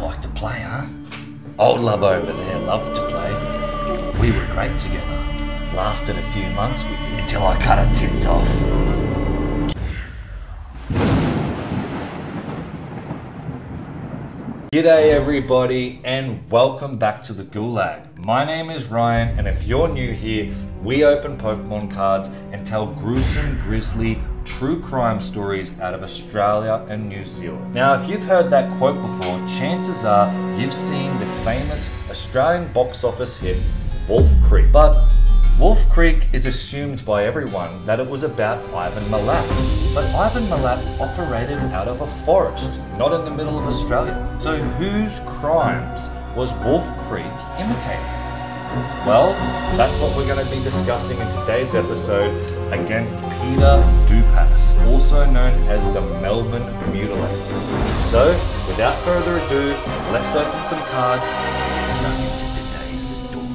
like to play, huh? Old love over there loved to play. We were great together. Lasted a few months we did until I cut her tits off. G'day everybody and welcome back to the Gulag. My name is Ryan and if you're new here, we open Pokemon cards and tell gruesome, grisly, true crime stories out of Australia and New Zealand. Now if you've heard that quote before, chances are you've seen the famous Australian box office hit Wolf Creek. But Wolf Creek is assumed by everyone that it was about Ivan Milat. But Ivan Milat operated out of a forest, not in the middle of Australia. So whose crimes was Wolf Creek imitating? Well, that's what we're going to be discussing in today's episode against Peter Dupas, also known as the Melbourne Mutilator. So, without further ado, let's open some cards and get stuck into today's story.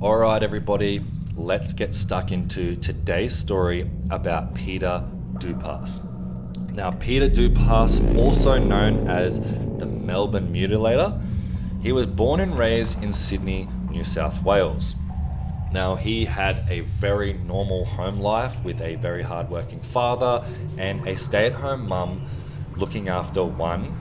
All right, everybody, let's get stuck into today's story about Peter Dupas. Now, Peter Dupas, also known as the Melbourne Mutilator, he was born and raised in Sydney, New South Wales. Now, he had a very normal home life with a very hardworking father and a stay at home mum looking after one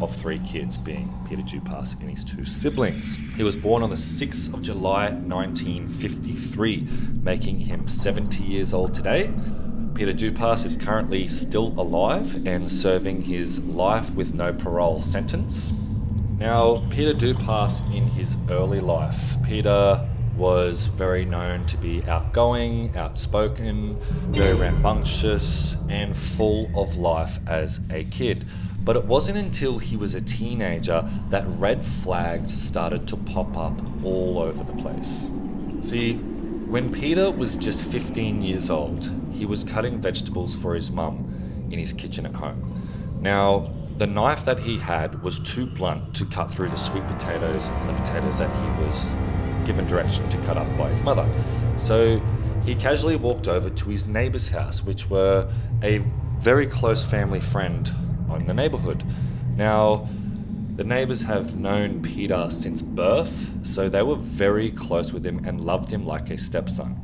of three kids, being Peter Dupas and his two siblings. He was born on the 6th of July 1953, making him 70 years old today. Peter Dupas is currently still alive and serving his life with no parole sentence. Now, Peter Dupas in his early life, Peter was very known to be outgoing, outspoken, very rambunctious, and full of life as a kid. But it wasn't until he was a teenager that red flags started to pop up all over the place. See, when Peter was just 15 years old, he was cutting vegetables for his mum in his kitchen at home. Now, the knife that he had was too blunt to cut through the sweet potatoes and the potatoes that he was given direction to cut up by his mother. So he casually walked over to his neighbor's house, which were a very close family friend in the neighborhood. Now, the neighbors have known Peter since birth, so they were very close with him and loved him like a stepson.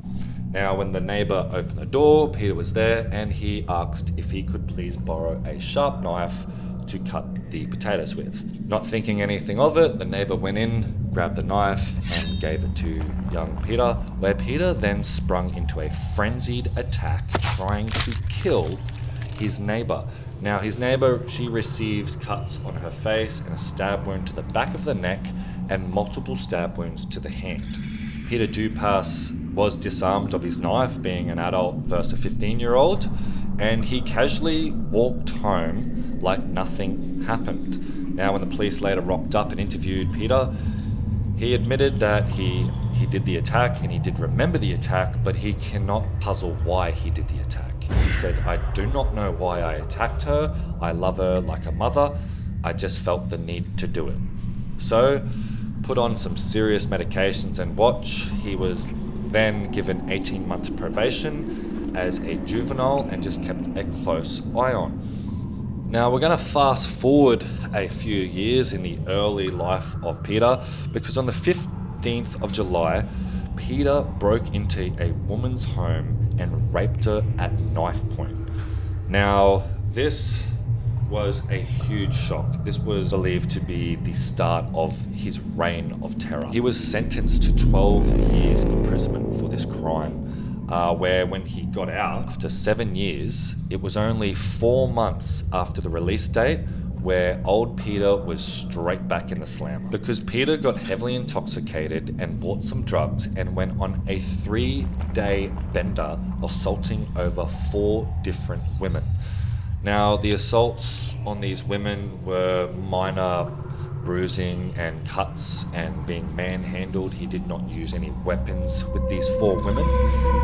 Now, when the neighbor opened the door, Peter was there and he asked if he could please borrow a sharp knife to cut the potatoes with. Not thinking anything of it, the neighbor went in, grabbed the knife, and gave it to young Peter, where Peter then sprung into a frenzied attack trying to kill his neighbor. Now, his neighbor, she received cuts on her face and a stab wound to the back of the neck and multiple stab wounds to the hand. Peter Dupas was disarmed of his knife, being an adult versus a 15 year old, and he casually walked home like nothing happened. Now, when the police later rocked up and interviewed Peter, he admitted that he, he did the attack and he did remember the attack, but he cannot puzzle why he did the attack. He said, I do not know why I attacked her. I love her like a mother. I just felt the need to do it. So, put on some serious medications and watch. He was then given 18 months probation as a juvenile and just kept a close eye on. Now we're going to fast forward a few years in the early life of Peter because on the 15th of July, Peter broke into a woman's home and raped her at knife point. Now, this was a huge shock. This was believed to be the start of his reign of terror. He was sentenced to 12 years imprisonment for this crime, uh, where when he got out after seven years, it was only four months after the release date where old Peter was straight back in the slammer. Because Peter got heavily intoxicated and bought some drugs and went on a three day bender assaulting over four different women. Now, the assaults on these women were minor bruising and cuts and being manhandled. He did not use any weapons with these four women,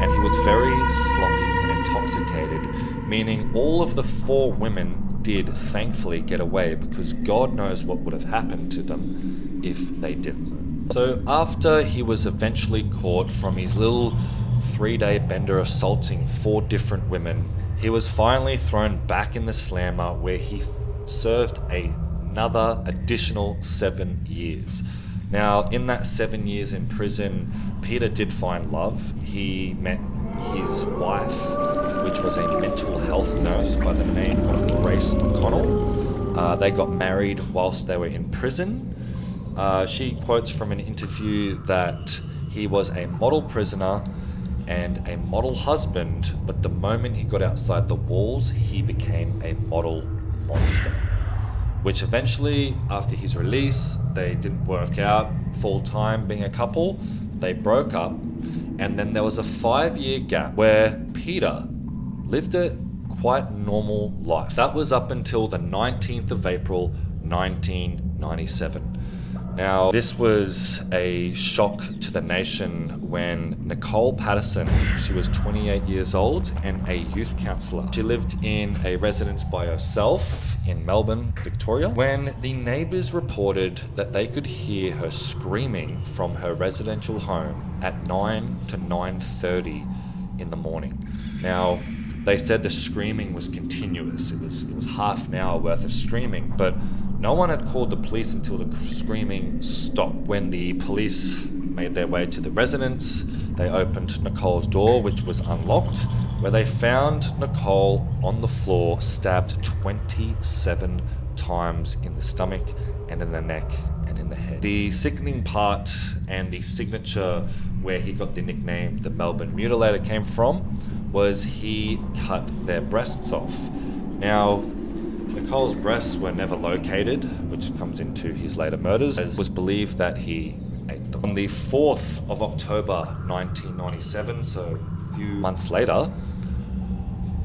and he was very sloppy and intoxicated, meaning all of the four women did thankfully get away because God knows what would have happened to them if they didn't. So, after he was eventually caught from his little three day bender assaulting four different women he was finally thrown back in the slammer where he served another additional seven years. Now, in that seven years in prison, Peter did find love. He met his wife, which was a mental health nurse by the name of Grace McConnell. Uh, they got married whilst they were in prison. Uh, she quotes from an interview that he was a model prisoner and a model husband, but the moment he got outside the walls, he became a model monster. Which eventually, after his release, they didn't work out full time being a couple. They broke up, and then there was a five year gap where Peter lived a quite normal life. That was up until the 19th of April 1997. Now, this was a shock to the nation when Nicole Patterson, she was 28 years old and a youth counsellor. She lived in a residence by herself in Melbourne, Victoria, when the neighbours reported that they could hear her screaming from her residential home at 9 to 9:30 in the morning. Now, they said the screaming was continuous. It was it was half an hour worth of screaming, but no one had called the police until the screaming stopped. When the police made their way to the residence, they opened Nicole's door, which was unlocked, where they found Nicole on the floor, stabbed 27 times in the stomach and in the neck and in the head. The sickening part and the signature where he got the nickname the Melbourne Mutilator came from was he cut their breasts off. Now, Nicole's breasts were never located, which comes into his later murders, as it was believed that he ate them. On the 4th of October 1997, so a few months later,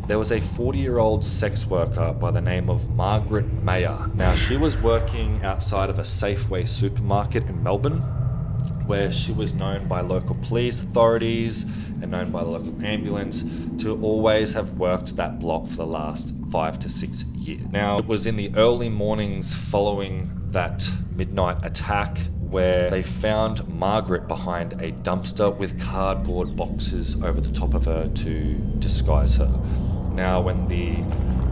there was a 40 year old sex worker by the name of Margaret Maher. Now, she was working outside of a Safeway supermarket in Melbourne, where she was known by local police authorities and known by the local ambulance to always have worked that block for the last five to six years. Now, it was in the early mornings following that midnight attack where they found Margaret behind a dumpster with cardboard boxes over the top of her to disguise her. Now, when the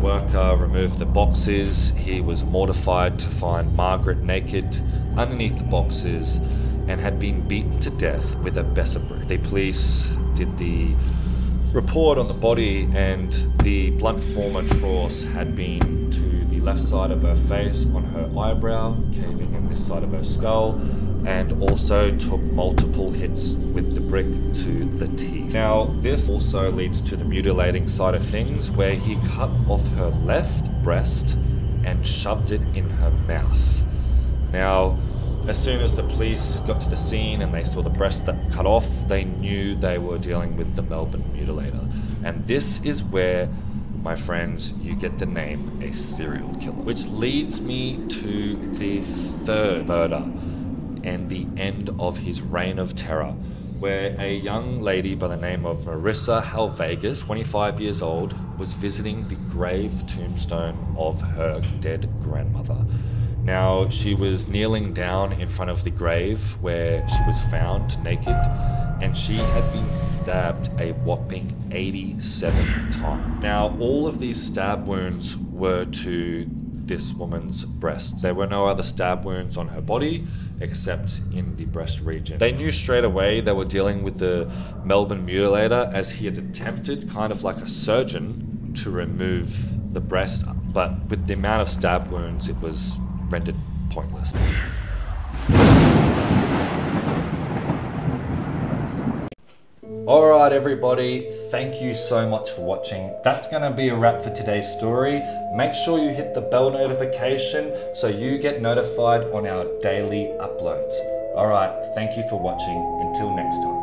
worker removed the boxes, he was mortified to find Margaret naked underneath the boxes and had been beaten to death with a Besser brick. The police did the report on the body, and the blunt form former Tross had been to the left side of her face on her eyebrow, caving in this side of her skull, and also took multiple hits with the brick to the teeth. Now, this also leads to the mutilating side of things, where he cut off her left breast and shoved it in her mouth. Now, as soon as the police got to the scene and they saw the breast that cut off, they knew they were dealing with the Melbourne mutilator. And this is where, my friends, you get the name a serial killer. Which leads me to the third murder and the end of his reign of terror, where a young lady by the name of Marissa Halvagis, 25 years old, was visiting the grave tombstone of her dead grandmother. Now, she was kneeling down in front of the grave where she was found naked, and she had been stabbed a whopping 87 times. Now, all of these stab wounds were to this woman's breasts. There were no other stab wounds on her body except in the breast region. They knew straight away they were dealing with the Melbourne mutilator as he had attempted, kind of like a surgeon, to remove the breast, but with the amount of stab wounds, it was rendered pointless. Alright everybody, thank you so much for watching. That's going to be a wrap for today's story. Make sure you hit the bell notification so you get notified on our daily uploads. Alright, thank you for watching. Until next time.